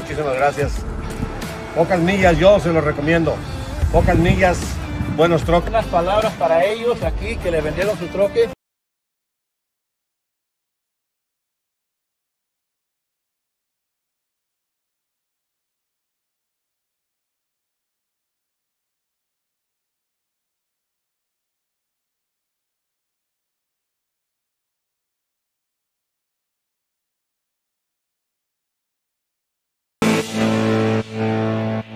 Muchísimas gracias. Pocas millas, yo se los recomiendo. Pocas millas, buenos troques. Unas palabras para ellos aquí que le vendieron su troque.